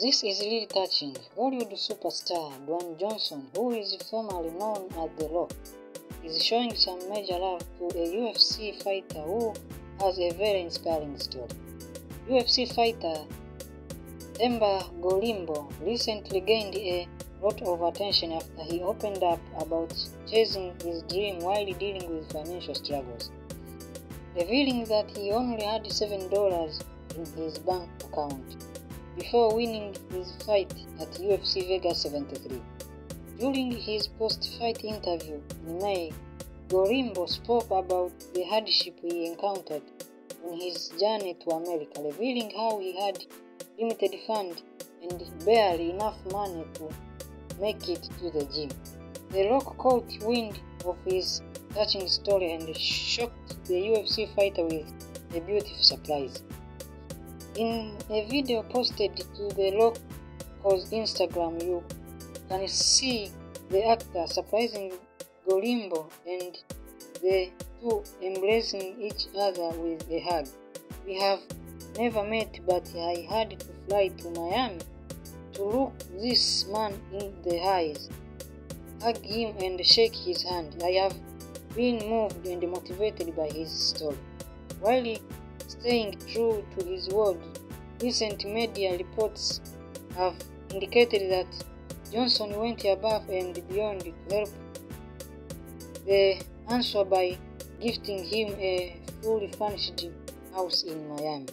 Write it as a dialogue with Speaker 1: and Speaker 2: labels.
Speaker 1: This is really touching. Hollywood superstar Dwayne Johnson, who is formerly known as The Rock, is showing some major love to a UFC fighter who has a very inspiring story. UFC fighter Themba Gorimbo recently gained a lot of attention after he opened up about chasing his dream while dealing with financial struggles, revealing that he only had $7 in his bank account before winning his fight at UFC Vegas 73. During his post-fight interview in May, Gorimbo spoke about the hardship he encountered on his journey to America, revealing how he had limited funds and barely enough money to make it to the gym. The Rock caught wind of his touching story and shocked the UFC fighter with a beautiful surprise. In a video posted to the Rock's Instagram, you can see the actor surprising Gorimbo and the two embracing each other with a hug. We have never met, but I had to fly to Miami to look this man in the eyes, hug him and shake his hand. I have been moved and motivated by his story. While staying true to his word, recent media reports have indicated that Johnson went above and beyond to help the answer by gifting him a fully furnished house in Miami.